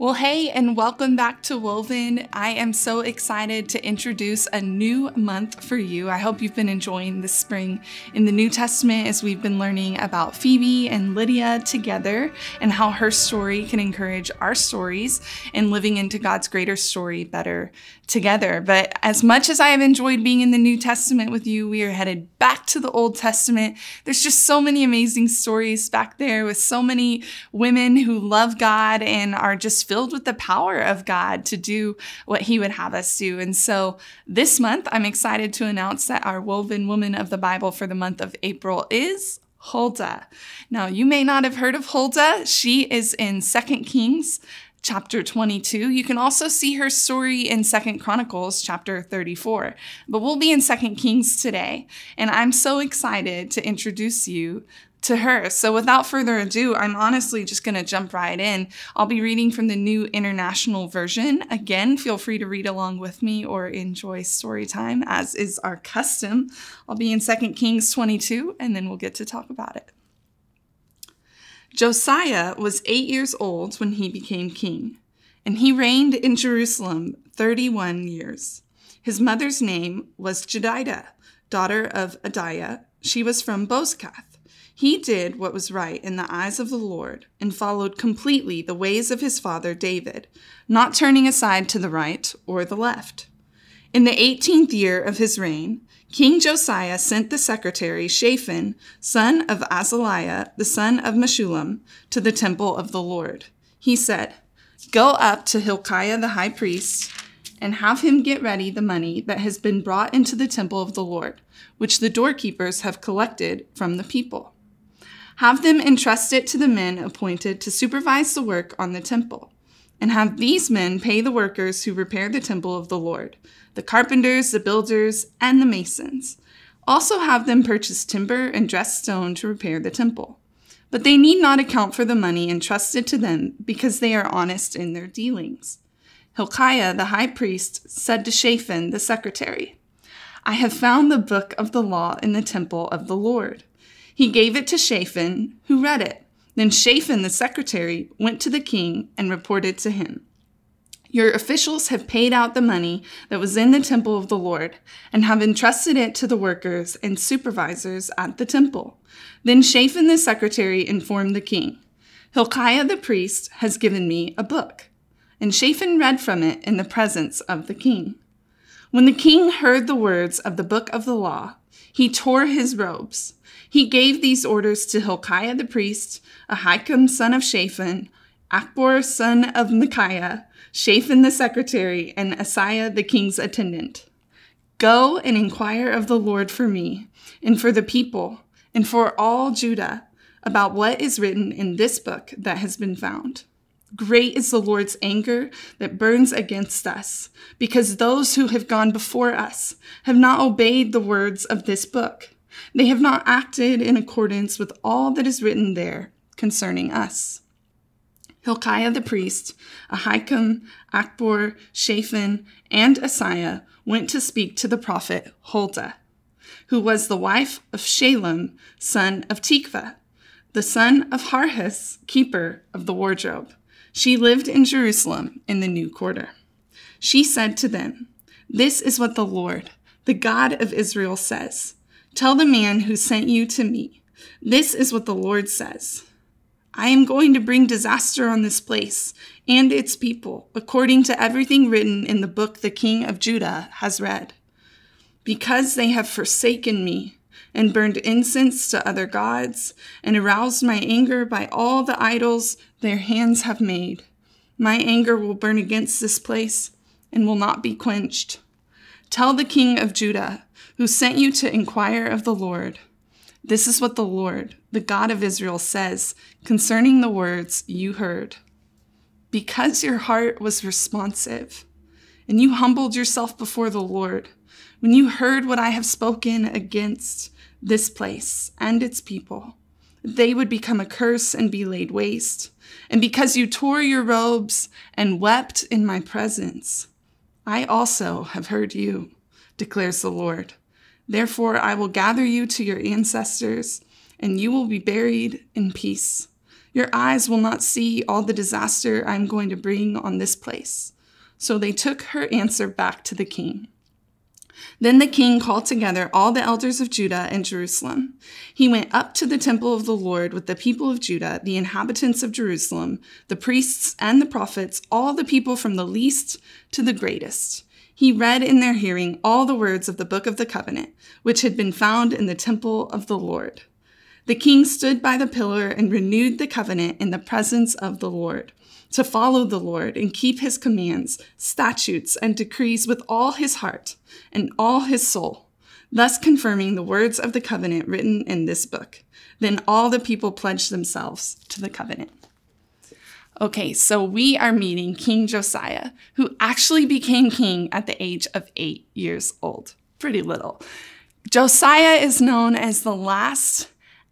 Well, hey, and welcome back to Woven. I am so excited to introduce a new month for you. I hope you've been enjoying this spring in the New Testament as we've been learning about Phoebe and Lydia together and how her story can encourage our stories and living into God's greater story better together. But as much as I have enjoyed being in the New Testament with you, we are headed back to the Old Testament. There's just so many amazing stories back there with so many women who love God and are just filled with the power of God to do what He would have us do. And so this month, I'm excited to announce that our woven woman of the Bible for the month of April is Huldah. Now, you may not have heard of Huldah. She is in Second Kings chapter 22. You can also see her story in Second Chronicles chapter 34. But we'll be in Second Kings today, and I'm so excited to introduce you to her. So without further ado, I'm honestly just going to jump right in. I'll be reading from the New International Version. Again, feel free to read along with me or enjoy story time as is our custom. I'll be in 2 Kings 22 and then we'll get to talk about it. Josiah was eight years old when he became king, and he reigned in Jerusalem 31 years. His mother's name was Jedidah, daughter of Adaiah. She was from Bozkath. He did what was right in the eyes of the Lord and followed completely the ways of his father David, not turning aside to the right or the left. In the eighteenth year of his reign, King Josiah sent the secretary Shaphan, son of Azaliah, the son of Meshullam, to the temple of the Lord. He said, Go up to Hilkiah the high priest and have him get ready the money that has been brought into the temple of the Lord, which the doorkeepers have collected from the people. Have them entrust it to the men appointed to supervise the work on the temple, and have these men pay the workers who repair the temple of the Lord the carpenters, the builders, and the masons. Also have them purchase timber and dressed stone to repair the temple. But they need not account for the money entrusted to them because they are honest in their dealings. Hilkiah the high priest said to Shaphan the secretary, I have found the book of the law in the temple of the Lord. He gave it to Shaphan, who read it. Then Shaphan the secretary went to the king and reported to him. Your officials have paid out the money that was in the temple of the Lord and have entrusted it to the workers and supervisors at the temple. Then Shaphan the secretary informed the king, Hilkiah the priest has given me a book. And Shaphan read from it in the presence of the king. When the king heard the words of the book of the law, he tore his robes. He gave these orders to Hilkiah the priest, Ahikam son of Shaphan, Achbor son of Micaiah, Shaphan the secretary, and Asaiah the king's attendant. Go and inquire of the Lord for me, and for the people, and for all Judah, about what is written in this book that has been found. Great is the Lord's anger that burns against us, because those who have gone before us have not obeyed the words of this book. They have not acted in accordance with all that is written there concerning us. Hilkiah the priest, Ahikam, Achbor, Shaphan, and Asaiah went to speak to the prophet Huldah, who was the wife of Shallum, son of Tikvah, the son of Harhas, keeper of the wardrobe. She lived in Jerusalem in the new quarter. She said to them, This is what the Lord, the God of Israel, says. Tell the man who sent you to me, This is what the Lord says. I am going to bring disaster on this place and its people, according to everything written in the book the king of Judah has read. Because they have forsaken me and burned incense to other gods and aroused my anger by all the idols their hands have made, my anger will burn against this place and will not be quenched. Tell the king of Judah, who sent you to inquire of the Lord, this is what the Lord, the God of Israel, says concerning the words you heard. Because your heart was responsive and you humbled yourself before the Lord, when you heard what I have spoken against this place and its people, they would become a curse and be laid waste. And because you tore your robes and wept in my presence, I also have heard you, declares the Lord. Therefore, I will gather you to your ancestors, and you will be buried in peace. Your eyes will not see all the disaster I'm going to bring on this place. So they took her answer back to the king. Then the king called together all the elders of Judah and Jerusalem. He went up to the temple of the Lord with the people of Judah, the inhabitants of Jerusalem, the priests and the prophets, all the people from the least to the greatest. He read in their hearing all the words of the book of the covenant, which had been found in the temple of the Lord. The king stood by the pillar and renewed the covenant in the presence of the Lord to follow the Lord and keep his commands, statutes, and decrees with all his heart and all his soul, thus confirming the words of the covenant written in this book. Then all the people pledged themselves to the covenant. Okay, so we are meeting King Josiah, who actually became king at the age of eight years old. Pretty little. Josiah is known as the last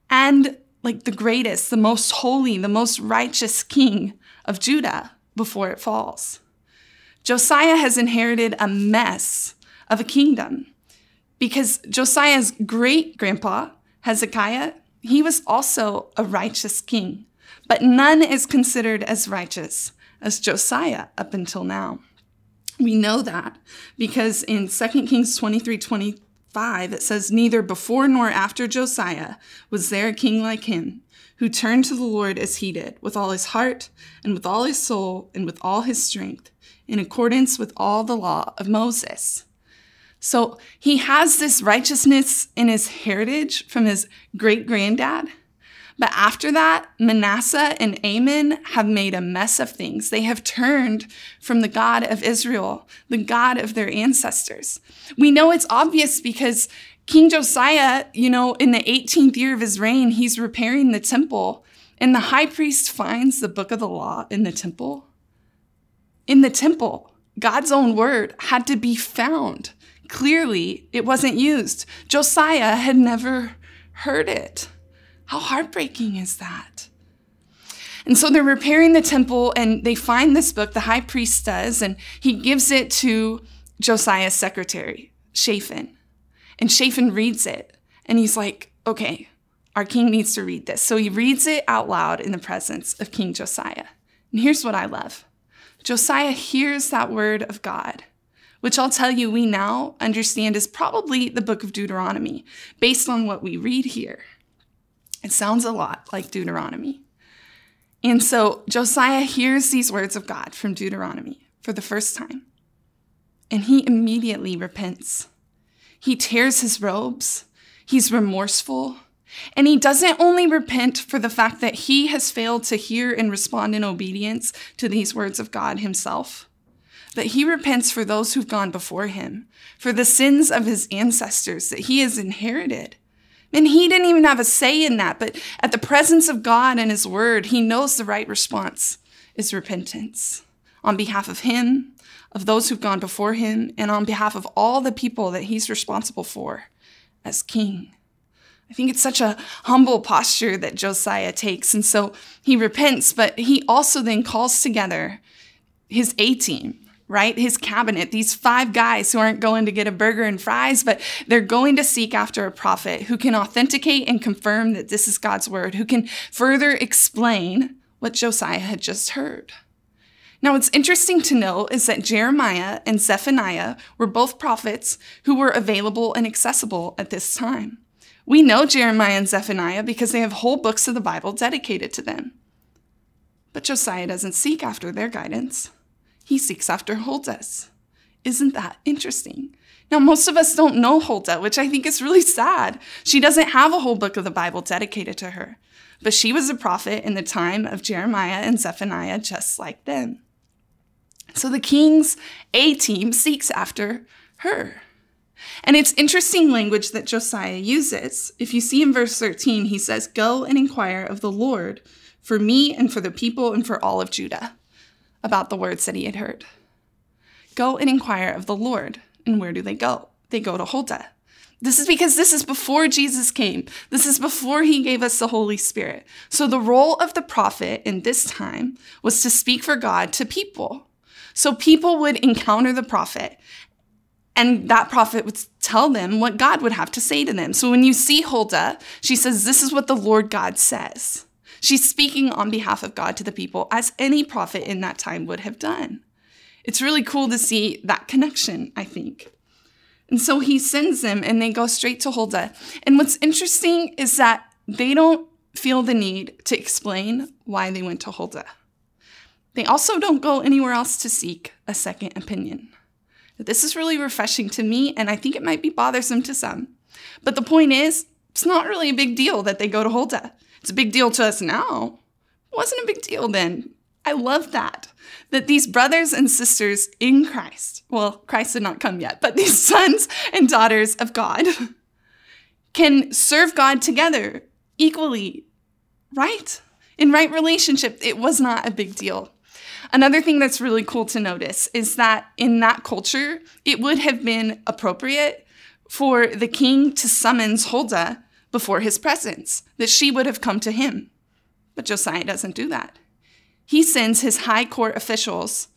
and like the greatest, the most holy, the most righteous king of Judah before it falls. Josiah has inherited a mess of a kingdom because Josiah's great grandpa, Hezekiah, he was also a righteous king, but none is considered as righteous as Josiah up until now. We know that because in 2 Kings 23 25, it says, Neither before nor after Josiah was there a king like him who turned to the Lord as he did, with all his heart and with all his soul and with all his strength, in accordance with all the law of Moses. So he has this righteousness in his heritage from his great granddad. But after that, Manasseh and Amon have made a mess of things. They have turned from the God of Israel, the God of their ancestors. We know it's obvious because King Josiah, you know, in the 18th year of his reign, he's repairing the temple, and the high priest finds the book of the law in the temple. In the temple, God's own word had to be found. Clearly, it wasn't used. Josiah had never heard it. How heartbreaking is that? And so they're repairing the temple and they find this book, the high priest does, and he gives it to Josiah's secretary, Shaphan. And Shaphan reads it and he's like, okay, our king needs to read this. So he reads it out loud in the presence of King Josiah. And here's what I love Josiah hears that word of God, which I'll tell you we now understand is probably the book of Deuteronomy, based on what we read here. It sounds a lot like Deuteronomy. And so Josiah hears these words of God from Deuteronomy for the first time, and he immediately repents. He tears his robes. He's remorseful. And he doesn't only repent for the fact that he has failed to hear and respond in obedience to these words of God himself, but he repents for those who've gone before him, for the sins of his ancestors that he has inherited. And he didn't even have a say in that, but at the presence of God and his word, he knows the right response is repentance on behalf of him of those who've gone before him and on behalf of all the people that he's responsible for as king. I think it's such a humble posture that Josiah takes. And so he repents, but he also then calls together his A team, right? His cabinet, these five guys who aren't going to get a burger and fries, but they're going to seek after a prophet who can authenticate and confirm that this is God's word, who can further explain what Josiah had just heard. Now, what's interesting to note is that Jeremiah and Zephaniah were both prophets who were available and accessible at this time. We know Jeremiah and Zephaniah because they have whole books of the Bible dedicated to them. But Josiah doesn't seek after their guidance, he seeks after Huldah's. Isn't that interesting? Now, most of us don't know Huldah, which I think is really sad. She doesn't have a whole book of the Bible dedicated to her, but she was a prophet in the time of Jeremiah and Zephaniah, just like them. So the king's A team seeks after her. And it's interesting language that Josiah uses. If you see in verse 13, he says, Go and inquire of the Lord for me and for the people and for all of Judah about the words that he had heard. Go and inquire of the Lord. And where do they go? They go to Huldah. This is because this is before Jesus came. This is before he gave us the Holy Spirit. So the role of the prophet in this time was to speak for God to people. So people would encounter the prophet and that prophet would tell them what God would have to say to them. So when you see Huldah, she says, This is what the Lord God says. She's speaking on behalf of God to the people, as any prophet in that time would have done. It's really cool to see that connection, I think. And so he sends them and they go straight to Huldah. And what's interesting is that they don't feel the need to explain why they went to Huldah. They also don't go anywhere else to seek a second opinion. This is really refreshing to me, and I think it might be bothersome to some. But the point is, it's not really a big deal that they go to Huldah. It's a big deal to us now. It wasn't a big deal then. I love that. That these brothers and sisters in Christ, well, Christ had not come yet, but these sons and daughters of God can serve God together equally, right? In right relationship. It was not a big deal. Another thing that's really cool to notice is that in that culture, it would have been appropriate for the king to summons Huldah before his presence, that she would have come to him. But Josiah doesn't do that. He sends his high court officials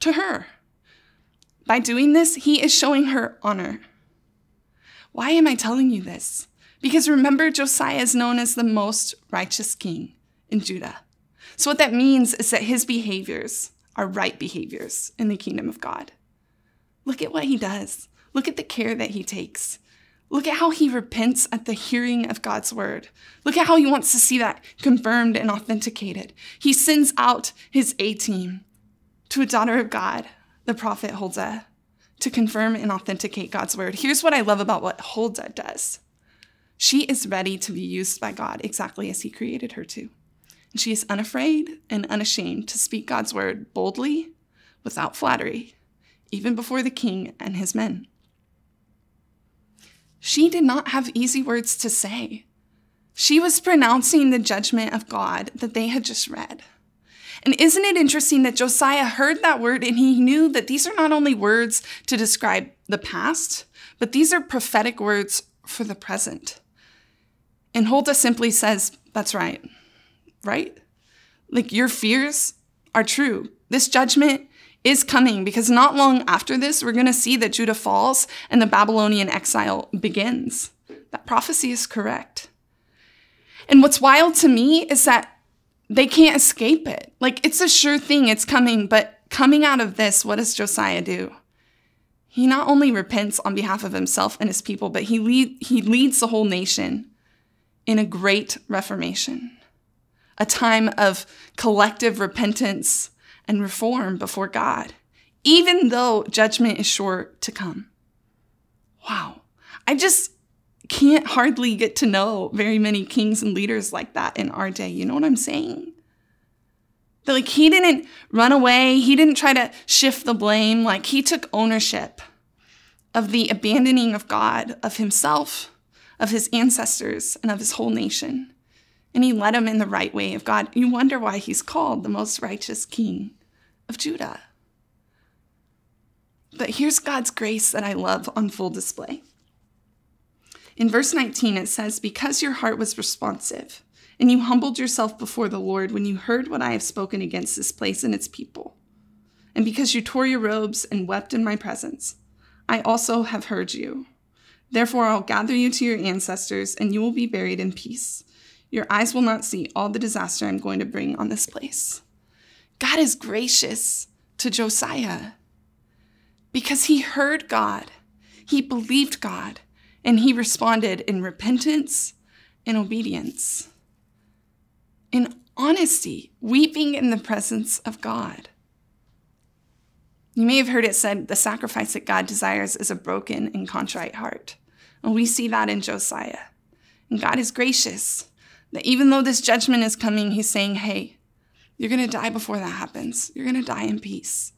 to her. By doing this, he is showing her honor. Why am I telling you this? Because remember, Josiah is known as the most righteous king in Judah. So, what that means is that his behaviors are right behaviors in the kingdom of God. Look at what he does. Look at the care that he takes. Look at how he repents at the hearing of God's word. Look at how he wants to see that confirmed and authenticated. He sends out his A team to a daughter of God, the prophet Huldah, to confirm and authenticate God's word. Here's what I love about what Huldah does she is ready to be used by God exactly as he created her to. And she is unafraid and unashamed to speak God's word boldly, without flattery, even before the king and his men. She did not have easy words to say. She was pronouncing the judgment of God that they had just read. And isn't it interesting that Josiah heard that word and he knew that these are not only words to describe the past, but these are prophetic words for the present. And Huldah simply says, That's right right? Like your fears are true. This judgment is coming because not long after this, we're going to see that Judah falls and the Babylonian exile begins. That prophecy is correct. And what's wild to me is that they can't escape it. Like it's a sure thing, it's coming, but coming out of this, what does Josiah do? He not only repents on behalf of himself and his people, but he, lead, he leads the whole nation in a great reformation a time of collective repentance and reform before God, even though judgment is sure to come. Wow. I just can't hardly get to know very many kings and leaders like that in our day. You know what I'm saying? That like he didn't run away, he didn't try to shift the blame, like he took ownership of the abandoning of God, of himself, of his ancestors, and of his whole nation and he led him in the right way of God. You wonder why he's called the most righteous king of Judah. But here's God's grace that I love on full display. In verse 19, it says, Because your heart was responsive, and you humbled yourself before the Lord when you heard what I have spoken against this place and its people, and because you tore your robes and wept in my presence, I also have heard you. Therefore, I'll gather you to your ancestors, and you will be buried in peace. Your eyes will not see all the disaster I'm going to bring on this place. God is gracious to Josiah because he heard God, he believed God, and he responded in repentance and obedience, in honesty, weeping in the presence of God. You may have heard it said the sacrifice that God desires is a broken and contrite heart. And we see that in Josiah. And God is gracious. That even though this judgment is coming, he's saying, hey, you're going to die before that happens. You're going to die in peace.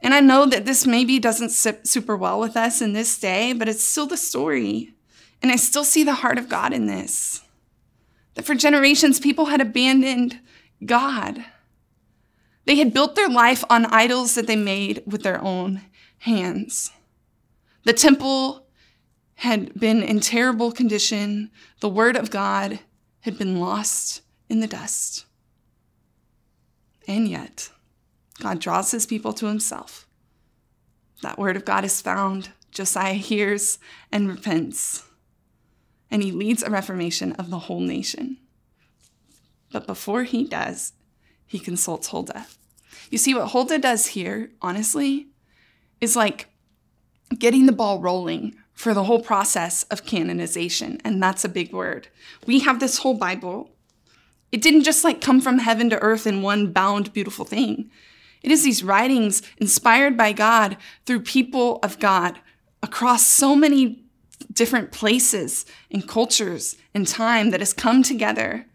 And I know that this maybe doesn't sit super well with us in this day, but it's still the story. And I still see the heart of God in this. That for generations, people had abandoned God. They had built their life on idols that they made with their own hands. The temple had been in terrible condition. The word of God had been lost in the dust. And yet, God draws his people to himself. That word of God is found. Josiah hears and repents. And he leads a reformation of the whole nation. But before he does, he consults Huldah. You see, what Huldah does here, honestly, is like getting the ball rolling for the whole process of canonization. And that's a big word. We have this whole Bible. It didn't just like come from heaven to earth in one bound, beautiful thing. It is these writings inspired by God through people of God across so many different places and cultures and time that has come together.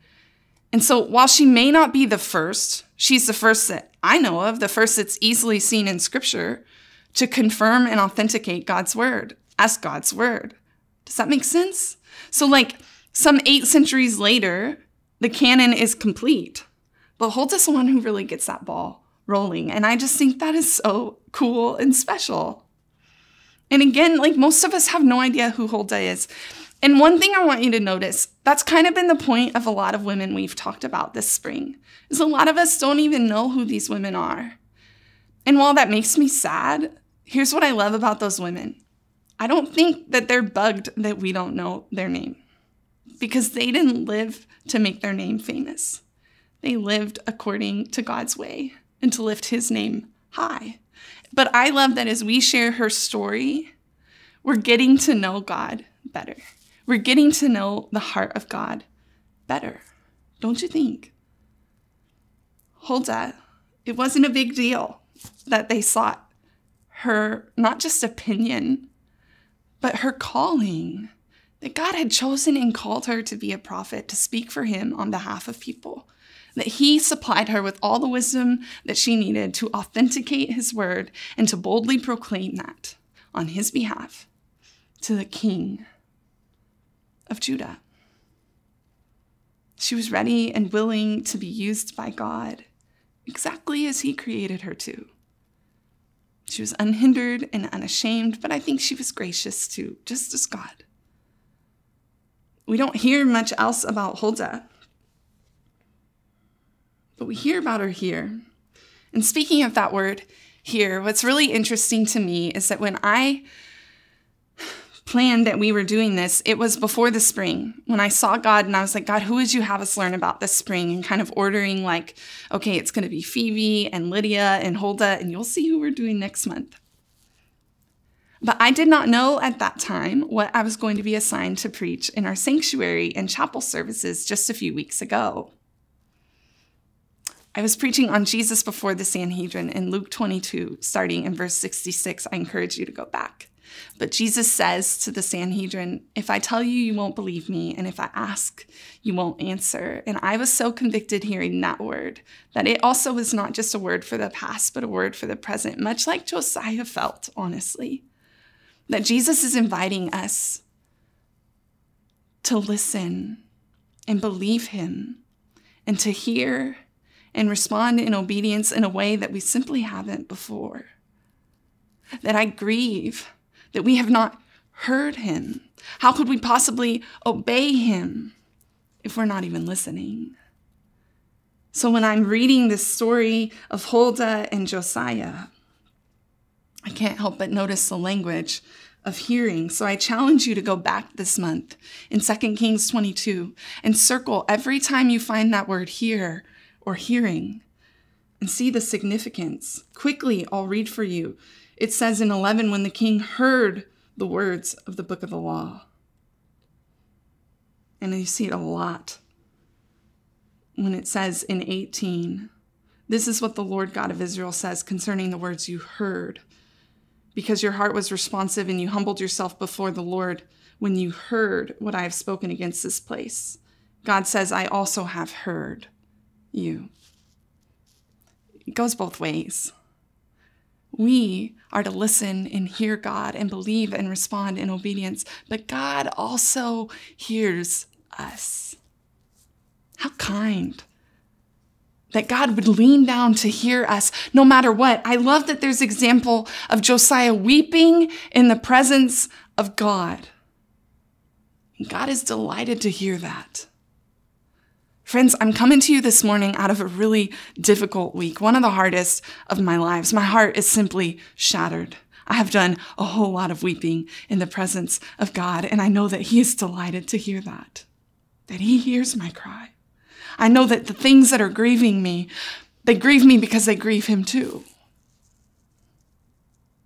And so while she may not be the first, she's the first that I know of, the first that's easily seen in scripture to confirm and authenticate God's word as God's word. Does that make sense? So, like some eight centuries later, the canon is complete, but Huldah's the one who really gets that ball rolling. And I just think that is so cool and special. And again, like most of us have no idea who Huldah is. And one thing I want you to notice, that's kind of been the point of a lot of women we've talked about this spring, is a lot of us don't even know who these women are. And while that makes me sad, here's what I love about those women. I don't think that they're bugged that we don't know their name because they didn't live to make their name famous. They lived according to God's way and to lift his name high. But I love that as we share her story, we're getting to know God better. We're getting to know the heart of God better. Don't you think? Hold Huldah, it wasn't a big deal that they sought her, not just opinion, but her calling. That God had chosen and called her to be a prophet, to speak for him on behalf of people that he supplied her with all the wisdom that she needed to authenticate his word and to boldly proclaim that on his behalf to the king of Judah. She was ready and willing to be used by God exactly as he created her to. She was unhindered and unashamed, but I think she was gracious too, just as God. We don't hear much else about Huldah but we hear about her here. And speaking of that word here, what's really interesting to me is that when I planned that we were doing this, it was before the spring when I saw God and I was like, God, who would you have us learn about this spring? And kind of ordering, like, okay, it's going to be Phoebe and Lydia and Huldah, and you'll see who we're doing next month. But I did not know at that time what I was going to be assigned to preach in our sanctuary and chapel services just a few weeks ago. I was preaching on Jesus before the Sanhedrin in Luke 22, starting in verse 66. I encourage you to go back. But Jesus says to the Sanhedrin, If I tell you, you won't believe me, and if I ask, you won't answer. And I was so convicted hearing that word that it also was not just a word for the past, but a word for the present, much like Josiah felt, honestly. That Jesus is inviting us to listen and believe him and to hear and respond in obedience in a way that we simply haven't before. That I grieve that we have not heard him. How could we possibly obey him if we're not even listening? So when I'm reading this story of Huldah and Josiah, I can't help but notice the language of hearing. So I challenge you to go back this month in 2 Kings 22 and circle every time you find that word hear or hearing and see the significance. Quickly, I'll read for you. It says in 11 when the king heard the words of the book of the law. And you see it a lot when it says in 18, This is what the Lord God of Israel says concerning the words you heard. Because your heart was responsive and you humbled yourself before the Lord when you heard what I have spoken against this place. God says, I also have heard you. It goes both ways. We are to listen and hear God and believe and respond in obedience, but God also hears us. How kind that God would lean down to hear us no matter what. I love that there's example of Josiah weeping in the presence of God. God is delighted to hear that. Friends, I'm coming to you this morning out of a really difficult week, one of the hardest of my lives. My heart is simply shattered. I have done a whole lot of weeping in the presence of God, and I know that He is delighted to hear that, that He hears my cry. I know that the things that are grieving me, they grieve me because they grieve him too.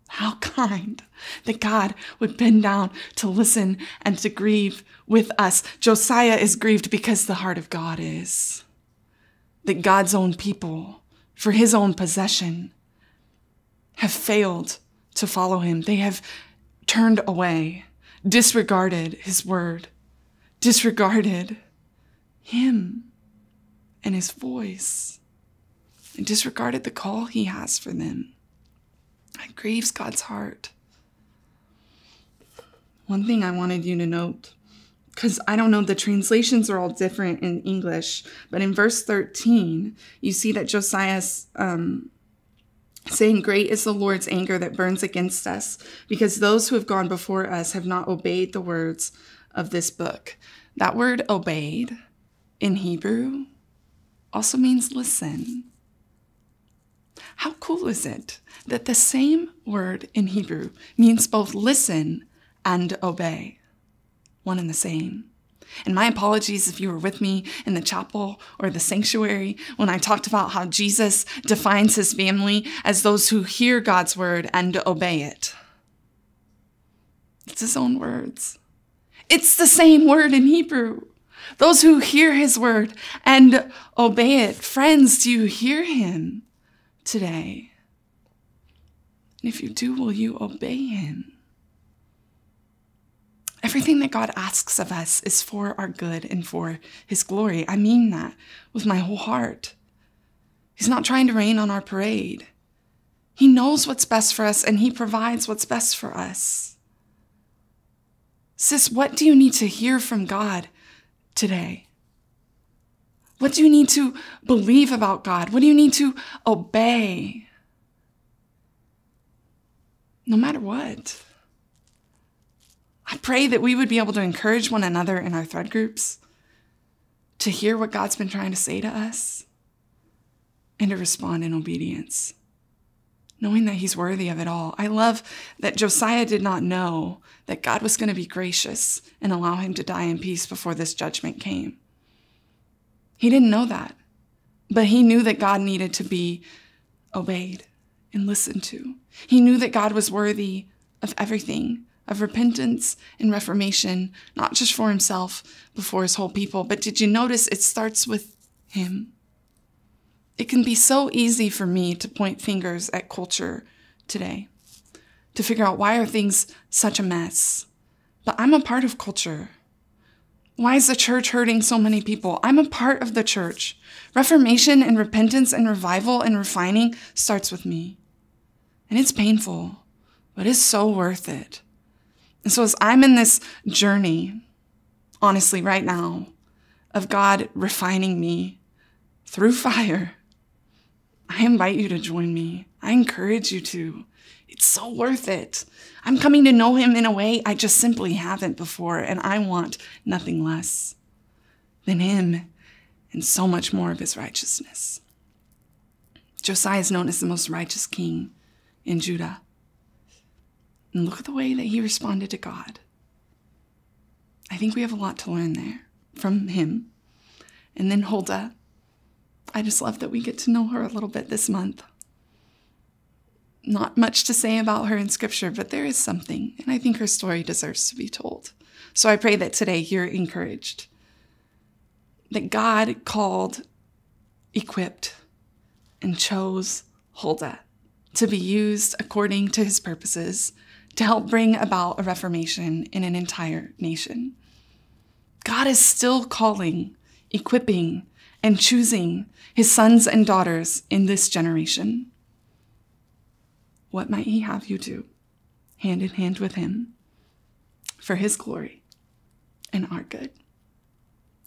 How kind that God would bend down to listen and to grieve with us. Josiah is grieved because the heart of God is. That God's own people, for his own possession, have failed to follow him. They have turned away, disregarded his word, disregarded him and his voice, and disregarded the call he has for them. It grieves God's heart. One thing I wanted you to note, because I don't know, the translations are all different in English, but in verse 13, you see that Josiah's um, saying, Great is the Lord's anger that burns against us, because those who have gone before us have not obeyed the words of this book. That word obeyed in Hebrew also means listen. How cool is it that the same word in Hebrew means both listen and obey? One and the same. And my apologies if you were with me in the chapel or the sanctuary when I talked about how Jesus defines his family as those who hear God's word and obey it. It's his own words. It's the same word in Hebrew. Those who hear his word and obey it. Friends, do you hear him today? And if you do, will you obey him? Everything that God asks of us is for our good and for his glory. I mean that with my whole heart. He's not trying to rain on our parade. He knows what's best for us and he provides what's best for us. Sis, what do you need to hear from God today? What do you need to believe about God? What do you need to obey? No matter what. I pray that we would be able to encourage one another in our thread groups to hear what God's been trying to say to us and to respond in obedience, knowing that He's worthy of it all. I love that Josiah did not know that God was going to be gracious and allow him to die in peace before this judgment came. He didn't know that, but he knew that God needed to be obeyed and listened to. He knew that God was worthy of everything of repentance and reformation, not just for himself, but for his whole people. But did you notice it starts with him? It can be so easy for me to point fingers at culture today, to figure out why are things such a mess. But I'm a part of culture. Why is the church hurting so many people? I'm a part of the church. Reformation and repentance and revival and refining starts with me. And it's painful, but it's so worth it. And so, as I'm in this journey, honestly, right now, of God refining me through fire, I invite you to join me. I encourage you to. It's so worth it. I'm coming to know Him in a way I just simply haven't before, and I want nothing less than Him and so much more of His righteousness. Josiah is known as the most righteous king in Judah. And look at the way that he responded to God. I think we have a lot to learn there from him. And then Huldah. I just love that we get to know her a little bit this month. Not much to say about her in scripture, but there is something, and I think her story deserves to be told. So I pray that today you're encouraged. That God called, equipped, and chose Huldah to be used according to his purposes to help bring about a reformation in an entire nation. God is still calling, equipping, and choosing his sons and daughters in this generation. What might he have you do, hand in hand with him, for his glory and our good?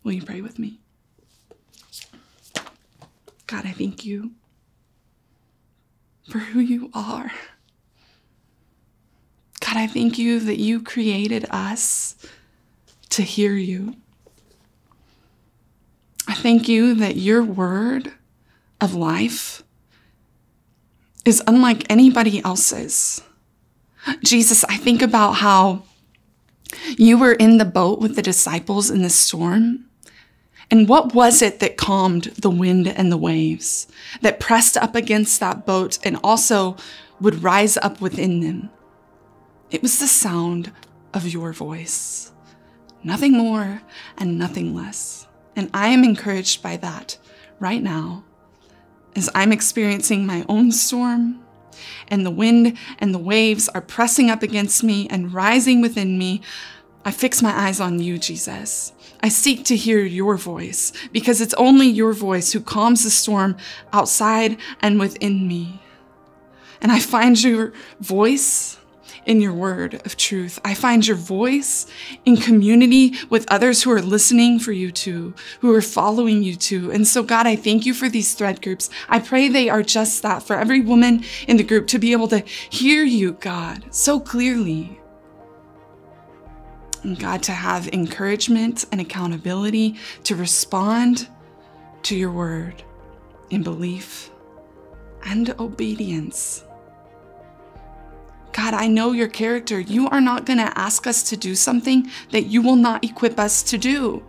Will you pray with me? God, I thank you for who you are. God, I thank you that you created us to hear you. I thank you that your word of life is unlike anybody else's. Jesus, I think about how you were in the boat with the disciples in the storm And what was it that calmed the wind and the waves, that pressed up against that boat and also would rise up within them? It was the sound of your voice. Nothing more and nothing less. And I am encouraged by that right now as I'm experiencing my own storm and the wind and the waves are pressing up against me and rising within me. I fix my eyes on you, Jesus. I seek to hear your voice because it's only your voice who calms the storm outside and within me. And I find your voice in your word of truth. I find your voice in community with others who are listening for you too, who are following you too. And so, God, I thank you for these thread groups. I pray they are just that for every woman in the group to be able to hear you, God, so clearly. And God, to have encouragement and accountability to respond to your word in belief and obedience. God, I know your character. You are not going to ask us to do something that you will not equip us to do.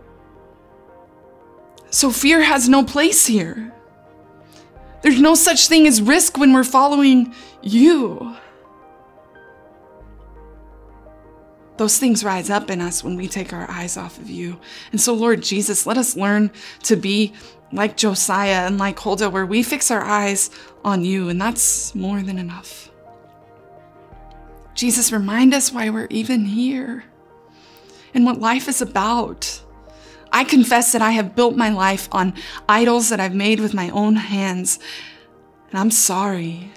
So fear has no place here. There's no such thing as risk when we're following you. Those things rise up in us when we take our eyes off of you. And so, Lord Jesus, let us learn to be like Josiah and like Huldah, where we fix our eyes on you, and that's more than enough. Jesus, remind us why we're even here and what life is about. I confess that I have built my life on idols that I've made with my own hands, and I'm sorry.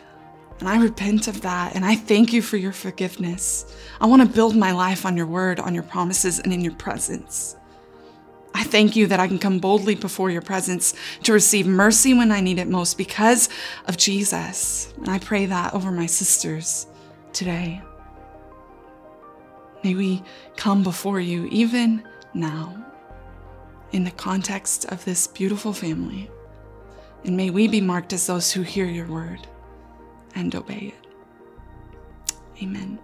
And I repent of that, and I thank you for your forgiveness. I want to build my life on your word, on your promises, and in your presence. I thank you that I can come boldly before your presence to receive mercy when I need it most because of Jesus. And I pray that over my sisters today. May we come before you even now in the context of this beautiful family. And may we be marked as those who hear your word and obey it. Amen.